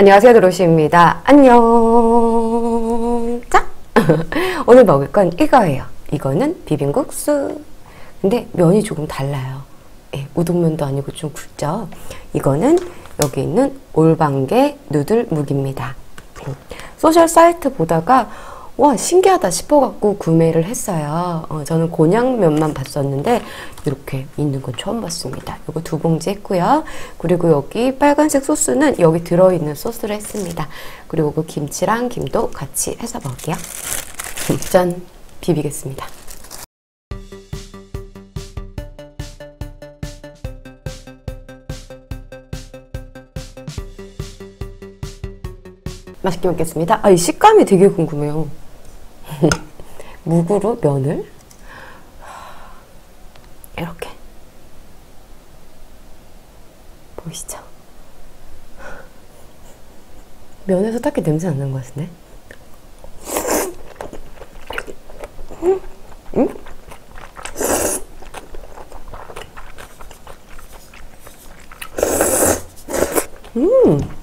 안녕하세요 드로시입니다. 안녕. 자 오늘 먹을 건 이거예요. 이거는 비빔국수. 근데 면이 조금 달라요. 예, 우동면도 아니고 좀 굵죠? 이거는 여기 있는 올방개 누들 묵입니다. 소셜 사이트 보다가 와 신기하다 싶어갖고 구매를 했어요. 어, 저는 곤약면만 봤었는데 이렇게 있는 건 처음 봤습니다. 이거 두 봉지 했고요. 그리고 여기 빨간색 소스는 여기 들어있는 소스를 했습니다. 그리고 그 김치랑 김도 같이 해서 먹을게요. 짠! 비비겠습니다. 맛있게 먹겠습니다. 아, 이 식감이 되게 궁금해요. 묵으로 면을 이렇게 보이시죠? 면에서 딱히 냄새 안 나는 것 같은데? 음? 음? 음. 음.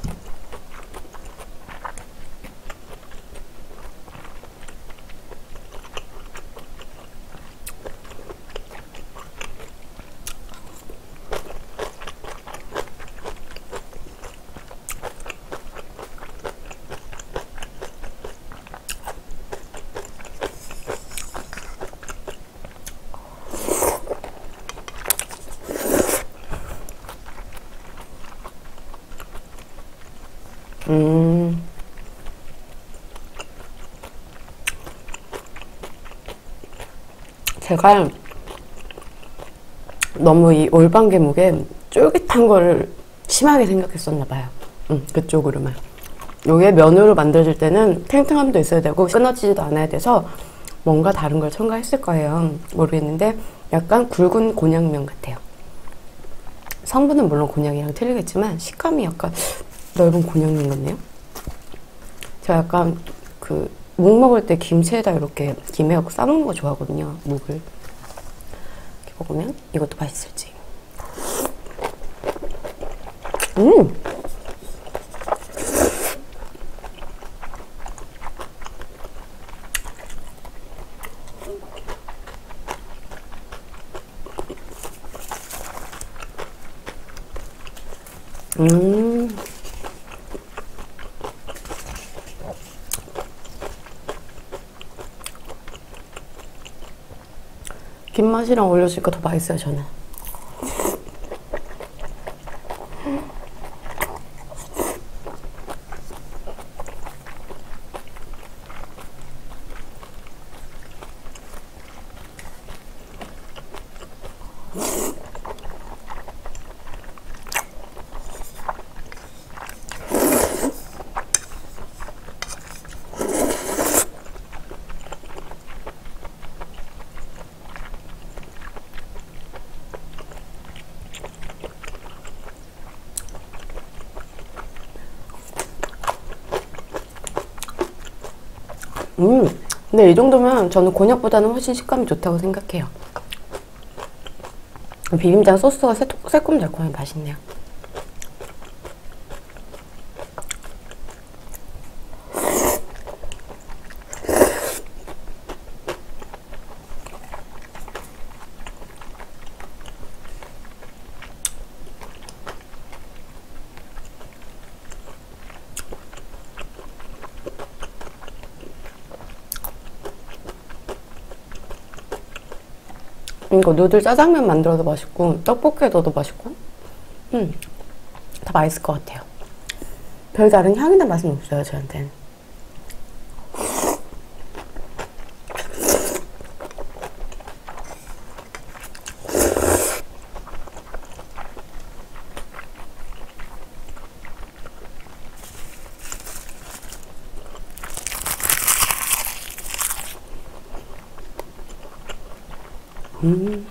제가 너무 이 올방개묵에 쫄깃한 거를 심하게 생각했었나 봐요. 음, 그쪽으로만. 요게 면으로 만들어질 때는 탱탱함도 있어야 되고 끊어지지도 않아야 돼서 뭔가 다른 걸 첨가했을 거예요. 모르겠는데 약간 굵은 곤약면 같아요. 성분은 물론 곤약이랑 틀리겠지만 식감이 약간 넓은 곤약면 같네요. 제가 약간 그 묵 먹을 때 김치에다 이렇게 김에 싸먹는 거 좋아하거든요. 묵을. 이렇게 먹으면 이것도 맛있을지. 음! 음. 김맛이랑 올려주니까 더 맛있어요, 저는. 음, 근데 이 정도면 저는 곤약보다는 훨씬 식감이 좋다고 생각해요. 비빔장 소스가 새콤달콤하게 맛있네요. 이거 누들 짜장면 만들어도 맛있고 떡볶이에 넣어도 맛있고 음, 다 맛있을 것 같아요. 별다른 향이나 맛은 없어요, 저한테는. 음.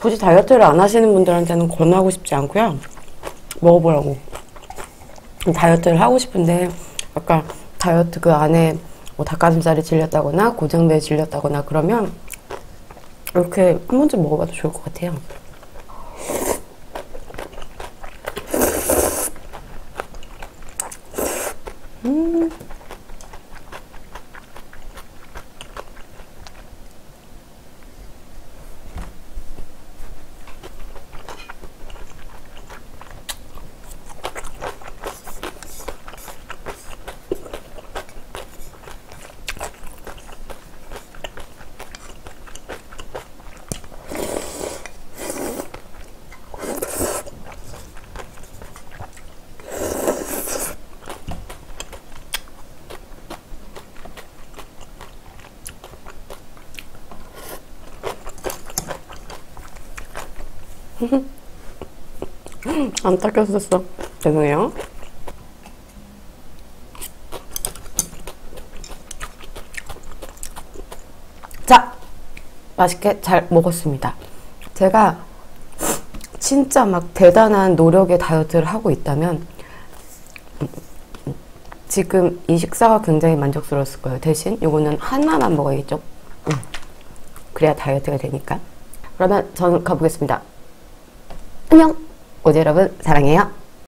굳이 다이어트를 안 하시는 분들한테는 권하고 싶지 않고요. 먹어보라고. 다이어트를 하고 싶은데 약간 다이어트 그 안에 뭐 닭가슴살이 질렸다거나 고장배에 질렸다거나 그러면 이렇게 한 번쯤 먹어봐도 좋을 것 같아요. 안 닦였었어. 죄송해요. 자, 맛있게 잘 먹었습니다. 제가 진짜 막 대단한 노력의 다이어트를 하고 있다면 지금 이 식사가 굉장히 만족스러웠을 거예요. 대신 이거는 하나만 먹어야겠죠? 음. 그래야 다이어트가 되니까. 그러면 저는 가보겠습니다. 안녕! 오지 여러분 사랑해요.